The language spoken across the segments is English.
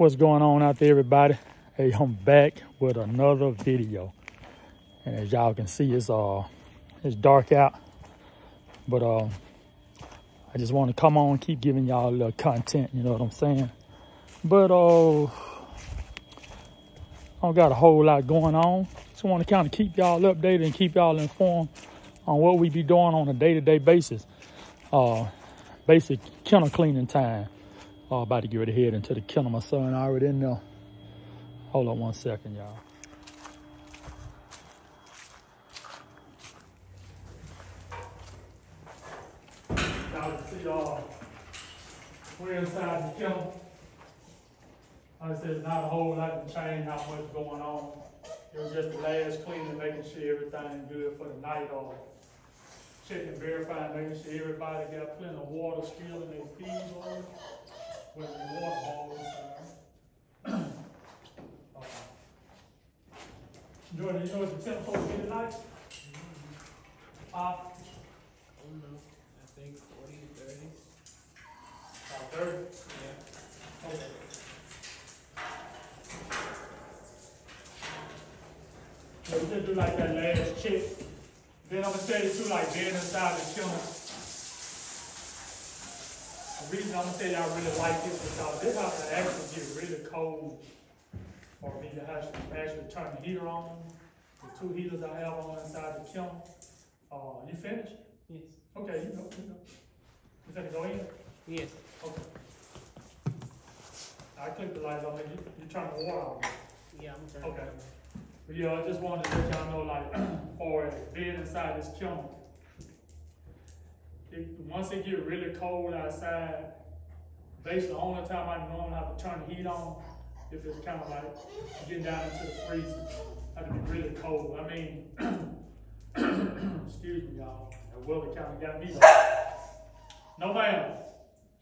What's going on out there, everybody? Hey, I'm back with another video. And as y'all can see, it's uh it's dark out. But uh I just want to come on keep giving y'all a little content, you know what I'm saying? But uh I don't got a whole lot going on. Just want to kind of keep y'all updated and keep y'all informed on what we be doing on a day-to-day basis. Uh basic kennel cleaning time. Oh, about to get ready to head into the kennel. My son already in there. Hold on one second, y'all. Y'all see y'all. We're inside the kennel. Like I said, not a whole lot to change, not much going on. It was just the last cleaning, making sure everything good for the night or checking, verifying, making sure everybody got plenty of water still in their feed water with the water bowl inside. Uh, Jordan, you know what the temperature will be tonight? Uh, I don't know. I think 40 to 30. about thirty. Yeah. Okay. So we just do like that last check. Then I'm gonna tell you too, like being inside the kennel. The reason I'm gonna tell y'all really like this because this house can actually get really cold for me to actually turn the heater on. The two heaters I have on inside the kennel. Uh, you finished? Yes. Okay, you go, you go. You finna go in? Yes. Okay. I clicked the lights on, you, you turn the water on. Yeah, I'm turning. Okay. But yeah, I just wanted to let y'all know, like, for being inside this kennel, it, once it get really cold outside, basically the only time I normally have to turn the heat on, if it's kind of like getting down into the freezer, have to be really cold. I mean, excuse me, y'all, that weather kind of got me. No ma'am.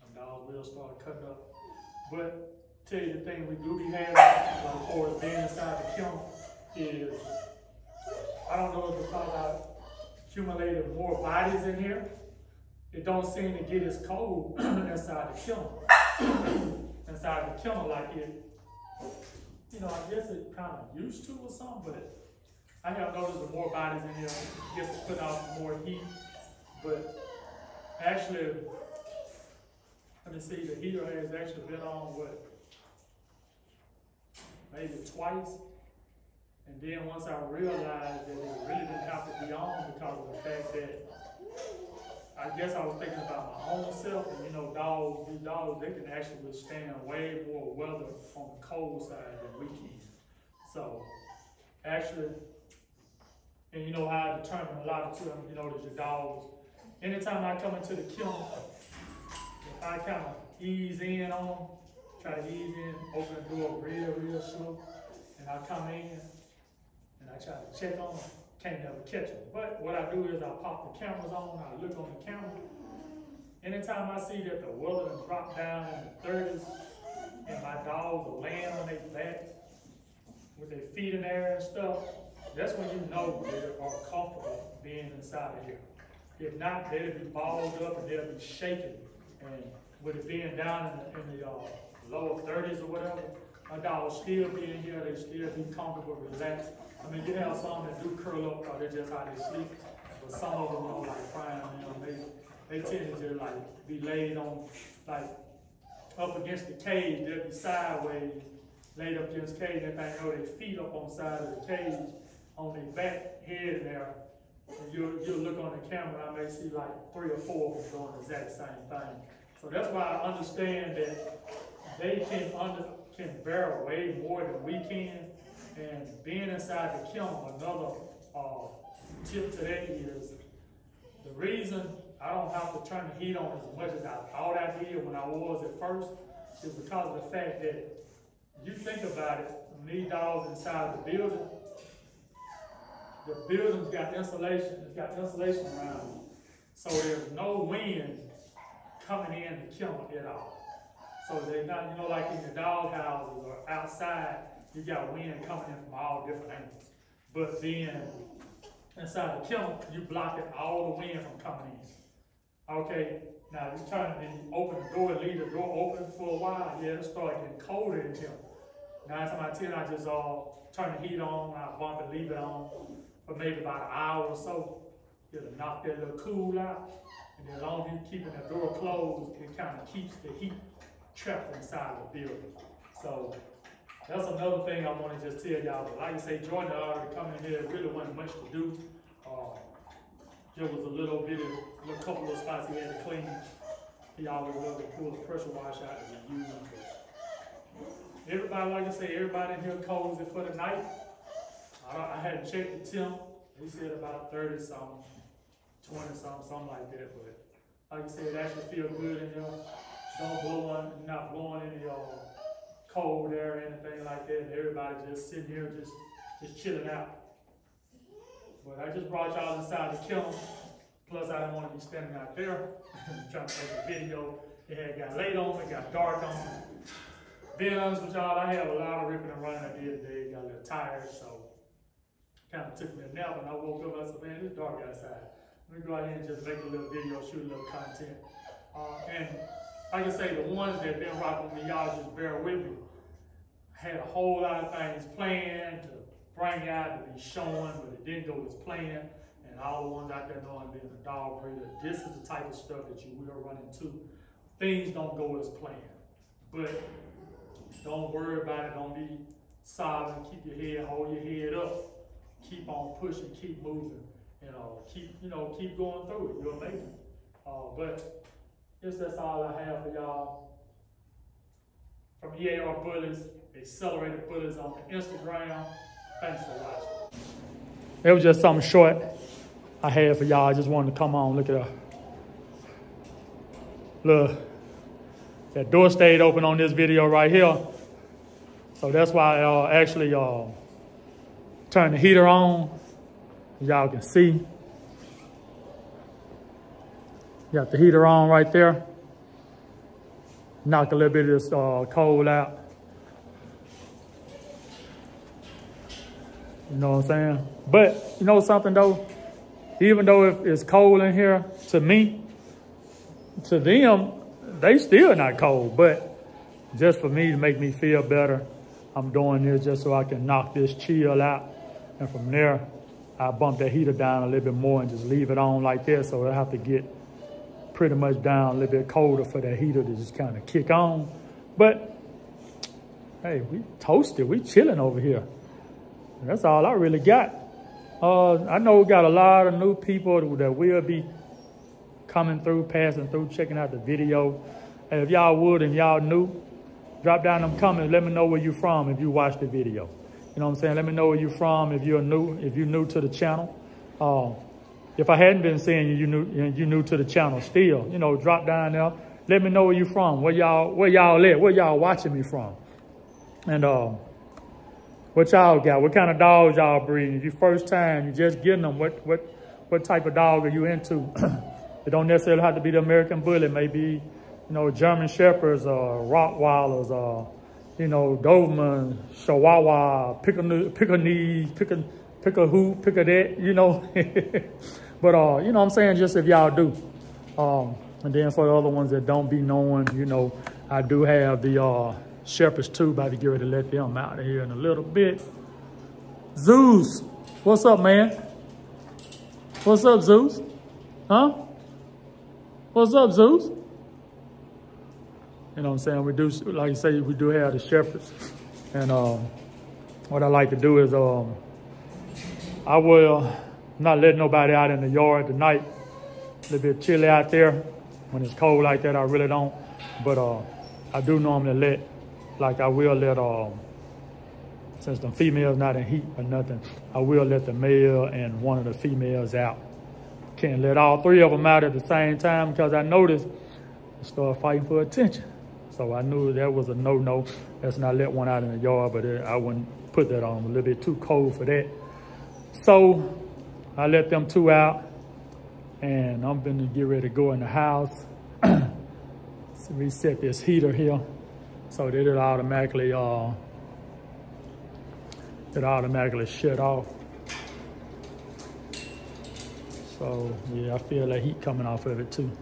Them dogs will start cutting up. But tell you the thing we do be having, uh, for being inside the kennel is, I don't know if it's because I accumulated more bodies in here. It don't seem to get as cold inside the kennel. inside the kennel like it, you know, I guess it kind of used to or something, but I have noticed the more bodies in here, it gets to put out more heat. But actually, let me see, the heater has actually been on what? Maybe twice. And then once I realized that it really didn't have to be on because of the fact that I guess I was thinking about my own self, and you know, dogs, these dogs, they can actually withstand way more weather on the cold side than we can. So, actually, and you know how I determine a lot of them, you know, that your dogs, anytime I come into the kennel, if I kind of ease in on them, try to ease in, open the door real, real slow, and I come in, and I try to check on them, can't never catch them. But what I do is I pop the cameras on, I look on the camera. Anytime I see that the weather has dropped down in the thirties, and my dogs are laying on their back with their feet in the air and stuff, that's when you know they are comfortable being inside of here. If not, they'll be balled up and they'll be shaking. And with it being down in the, in the uh, lower thirties or whatever, my dogs still be in here, they still be comfortable, relaxed. I mean, you have some that do curl up because that's just how they sleep, but some of them are like crying, you know, they, they tend to just like be laid on, like up against the cage, they'll be sideways, laid up against the cage, and they know oh, their feet up on the side of the cage, on their back, head in there. And you'll, you'll look on the camera, I may see like three or four of them doing the exact same thing. So that's why I understand that they can under, can bear way more than we can. And being inside the kennel, another, uh, tip to that is, the reason I don't have to turn the heat on as much as I thought I did when I was at first, is because of the fact that, you think about it, these dogs inside the building, the building's got insulation, it's got insulation around it. So there's no wind coming in the kennel at all. So they're not, you know, like in the dog houses or outside, you got wind coming in from all different angles. But then inside the kennel, you block it all the wind from coming in. Okay, Now, you turn and you open the door, leave the door open for a while, yeah, it start getting colder in here. Nine times out of I just uh, turn the heat on, I bump it, leave it on for maybe about an hour or so. It'll knock that little cool out. And as long as you keeping the door closed, it kind of keeps the heat trapped inside the building. So that's another thing I want to just tell y'all. But like I say, Jordan already coming in here, really wasn't much to do. Uh, there was a little bit of, a couple of spots he had to clean. He always loved to pull the pressure wash out and use. But everybody, like I say, everybody in here cozy for the night. I, I hadn't checked the temp. He said about 30 something, 20 something, something like that. But like I said, it actually feel good in here. Don't blow on, not blowing any uh, cold air or anything like that. And everybody just sitting here, just just chilling out. But I just brought y'all inside the kennel. Plus, I didn't want to be standing out there trying to take a video. It had got late on, it got dark on. Being honest with y'all, I had a lot of ripping and running I did today. Got a little tired, so kind of took me a nap. And I woke up, I said, man, it's dark outside. Let me go ahead and just make a little video, shoot a little content. Uh, and like I can say, the ones that been rocking with me, y'all just bear with me. I had a whole lot of things planned to bring out to be showing, but it didn't go as planned. And all the ones out there knowing being a dog breeder, this is the type of stuff that you will run into. Things don't go as planned. But don't worry about it. Don't be silent. Keep your head, hold your head up. Keep on pushing, keep moving. You know, keep, you know, keep going through it. You'll make it. Uh, but Guess that's all I have for y'all. From EAR Bullies, Accelerated Bullies on Instagram. Thanks for watching. It was just something short I had for y'all. I just wanted to come on, look at a look. That door stayed open on this video right here. So that's why I uh, actually uh, turned the heater on. Y'all can see. Got the heater on right there. Knock a little bit of this uh, cold out. You know what I'm saying? But you know something though? Even though it's cold in here, to me, to them, they still not cold. But just for me to make me feel better, I'm doing this just so I can knock this chill out. And from there, I bump that heater down a little bit more and just leave it on like this so I have to get pretty much down a little bit colder for that heater to just kind of kick on. But hey, we toasted, we chilling over here. That's all I really got. Uh, I know we got a lot of new people that will be coming through, passing through, checking out the video. And if y'all would and y'all new, drop down them comments. Let me know where you're from if you watch the video. You know what I'm saying? Let me know where you're from if you're new, if you're new to the channel. Uh, if I hadn't been seeing you, you knew you new to the channel still, you know, drop down there. Let me know where you from, where y'all where y'all at, where y'all watching me from. And uh, what y'all got? What kind of dogs y'all breeding? If you first time, you just getting them, what what what type of dog are you into? it don't necessarily have to be the American Bully. It may be, you know, German Shepherds or Rottweilers or, you know, Doberman, Chihuahua, Pekingese, Pekingese, pick a who, pick a that, you know. But, uh, you know I'm saying? Just if y'all do. Um, and then for the other ones that don't be knowing, you know, I do have the uh, Shepherds too, about to get ready to let them out here in a little bit. Zeus, what's up, man? What's up, Zeus? Huh? What's up, Zeus? You know what I'm saying? We do, like you say, we do have the Shepherds. And um, what I like to do is um, I will not letting nobody out in the yard tonight. A little bit chilly out there. When it's cold like that, I really don't. But uh, I do normally let, like I will let, um, since the female's not in heat or nothing, I will let the male and one of the females out. Can't let all three of them out at the same time because I noticed they start fighting for attention. So I knew that was a no-no. Let's not let one out in the yard, but it, I wouldn't put that on. A little bit too cold for that. So I let them two out and I'm gonna get ready to go in the house. reset this heater here so that it automatically uh, it automatically shut off. So yeah, I feel that heat coming off of it too.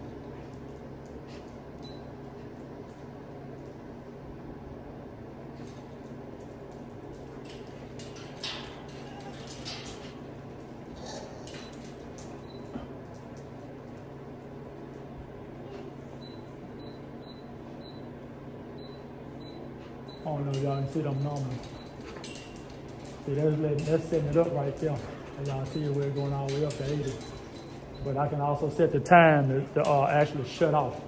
Know if y'all can see them numbers. See, that's, that's setting it up right there. And y'all see we're going all the way up to 80. But I can also set the time to, to uh, actually shut off.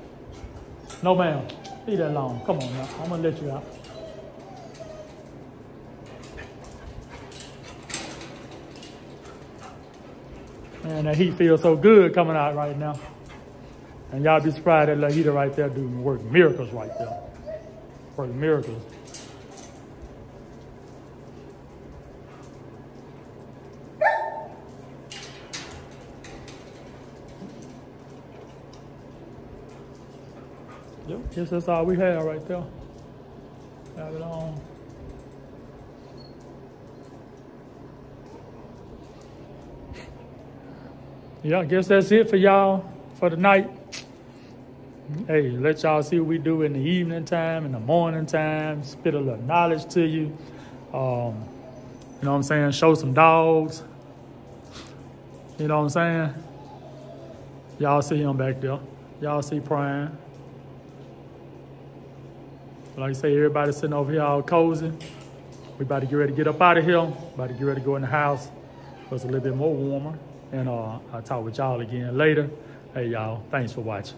No, ma'am. Leave that alone. Come on now. I'm going to let you out. Man, that heat feels so good coming out right now. And y'all be surprised that little heater right there doing work miracles right there. Work miracles. Guess that's all we have right there. Have it on. Yeah, I guess that's it for y'all for the night. Hey, let y'all see what we do in the evening time, in the morning time, spit a little knowledge to you. Um, you know what I'm saying? Show some dogs. You know what I'm saying? Y'all see him back there. Y'all see Prime. Like I say, everybody sitting over here all cozy. We about to get ready to get up out of here. About to get ready to go in the house. It's a little bit more warmer. And uh, I'll talk with y'all again later. Hey, y'all, thanks for watching.